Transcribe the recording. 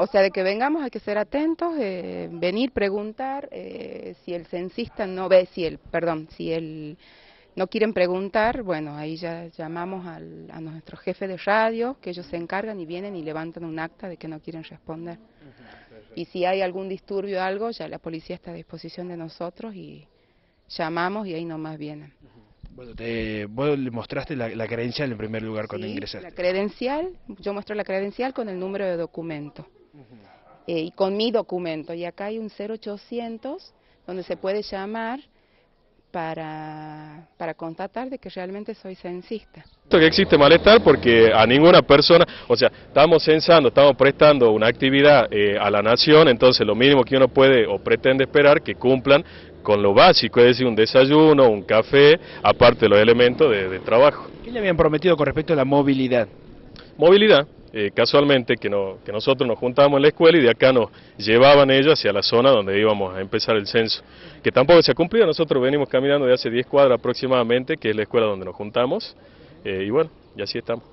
O sea, de que vengamos hay que ser atentos, eh, venir, preguntar, eh, si el censista no ve, si el, perdón, si el no quieren preguntar, bueno, ahí ya llamamos al, a nuestro jefe de radio, que ellos se encargan y vienen y levantan un acta de que no quieren responder. Y si hay algún disturbio o algo, ya la policía está a disposición de nosotros y llamamos y ahí nomás vienen. Bueno, te, vos le mostraste la, credencial en primer lugar cuando sí, ingresaste. la credencial, yo muestro la credencial con el número de documento eh, y con mi documento. Y acá hay un 0800 donde se puede llamar para, para constatar de que realmente soy censista. Esto que existe malestar porque a ninguna persona, o sea, estamos censando, estamos prestando una actividad eh, a la nación, entonces lo mínimo que uno puede o pretende esperar que cumplan con lo básico, es decir, un desayuno, un café, aparte de los elementos de, de trabajo. ¿Qué le habían prometido con respecto a la movilidad? Movilidad, eh, casualmente que, que nosotros nos juntábamos en la escuela y de acá nos llevaban ellos hacia la zona donde íbamos a empezar el censo, que tampoco se ha cumplido, nosotros venimos caminando de hace 10 cuadras aproximadamente, que es la escuela donde nos juntamos, eh, y bueno, y así estamos.